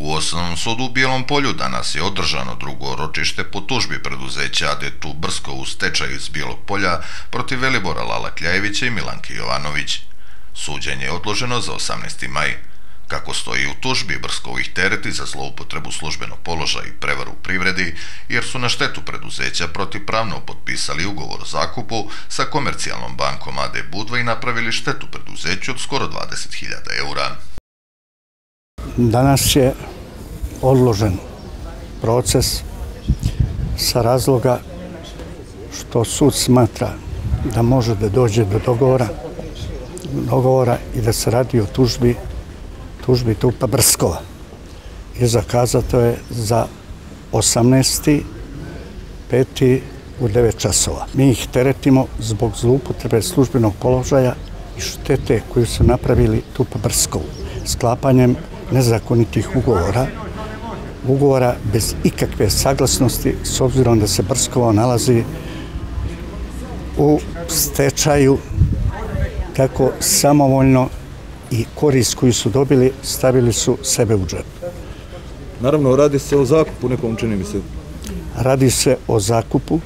U osnovnom sudu u Bijelom polju danas je održano drugo ročište po tužbi preduzeća Adetu Brsko u stečaju iz Bijelog polja protiv Velibora Lala Kljajevića i Milanke Jovanović. Suđenje je odloženo za 18. maj. Kako stoji u tužbi, Brskovih tereti za zloupotrebu službenog položaja i prevaru privredi, jer su na štetu preduzeća protivpravno potpisali ugovor o zakupu sa komercijalnom bankom AD Budva i napravili štetu preduzeću od skoro 20.000 eura. Danas je odložen proces sa razloga što sud smatra da može da dođe do dogovora, dogovora i da se radi o tužbi, tužbi Tupa Brskova. I zakazato je za 18. peti u 9 časova. Mi ih teretimo zbog zloupotrebe službenog položaja i štete koju su napravili Tupa Brskovu sklapanjem nezakonitih ugovora, ugovora bez ikakve saglasnosti, s obzirom da se Brskovo nalazi u stečaju kako samovoljno i korist koju su dobili stavili su sebe u džep. Naravno, radi se o zakupu nekom čini mi se. Radi se o zakupu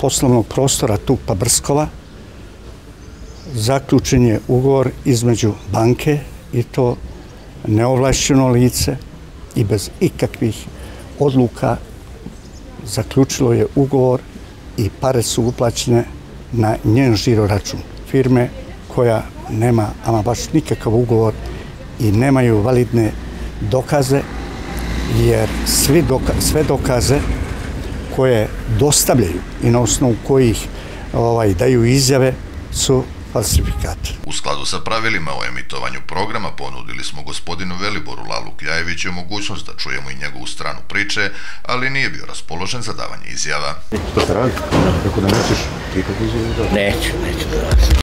poslovnog prostora Tupa Brskova. Zaključen je ugovor između banke i to neovlašćeno lice i bez ikakvih odluka zaključilo je ugovor i pare su uplaćene na njen žiro račun firme koja nema ama baš nikakav ugovor i nemaju validne dokaze jer svi doka, sve dokaze koje dostavljaju i na osnovu kojih ovaj daju izjave su falsifikat. U skladu sa pravilima o emitovanju programa ponudili smo gospodinu Veliboru Lalu Kljajeviću mogućnost da čujemo i njegovu stranu priče, ali nije bio raspoložen za davanje izjava. Što se radi? Kako da nećeš? Ti kako izjava? Neću, neću da